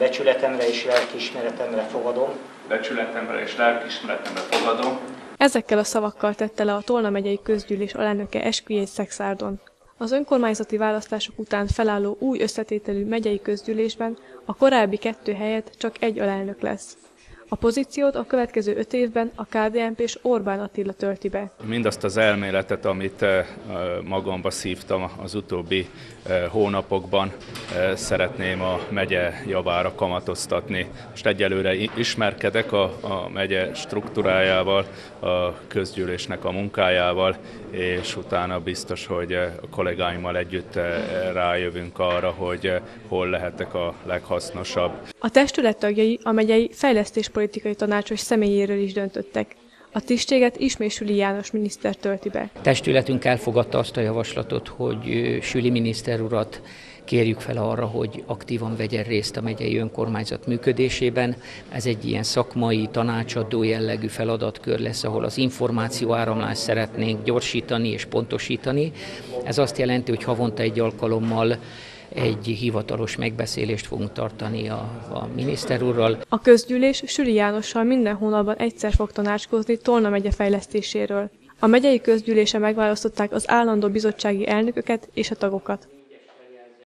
becsületemre és lelkiismeretemre fogadom, becsületemre és lelkiismeretemre fogadom, Ezekkel a szavakkal tette le a Tolna megyei közgyűlés alelnöke esküjét Szexárdon. Az önkormányzati választások után felálló új összetételű megyei közgyűlésben a korábbi kettő helyett csak egy alelnök lesz. A pozíciót a következő öt évben a KDNP és Orbán Attila tölti be. Mindazt az elméletet, amit eh, magamba szívtam az utóbbi eh, hónapokban, eh, szeretném a megye javára kamatoztatni. Most egyelőre ismerkedek a, a megye struktúrájával, a közgyűlésnek a munkájával, és utána biztos, hogy a kollégáimmal együtt rájövünk arra, hogy hol lehetek a leghasznosabb. A testület tagjai a megyei fejlesztéspolitikai tanácsos személyéről is döntöttek. A tisztséget ismét Süli János miniszter tölti be. Testületünk elfogadta azt a javaslatot, hogy Süli miniszter urat kérjük fel arra, hogy aktívan vegyen részt a megyei önkormányzat működésében. Ez egy ilyen szakmai, tanácsadó jellegű feladatkör lesz, ahol az információ áramlást szeretnénk gyorsítani és pontosítani. Ez azt jelenti, hogy havonta egy alkalommal egy hivatalos megbeszélést fogunk tartani a, a miniszter. A közgyűlés Süri Jánossal minden hónapban egyszer fog tanácskozni Tolna megye fejlesztéséről. A megyei közgyűlése megválasztották az állandó bizottsági elnököket és a tagokat.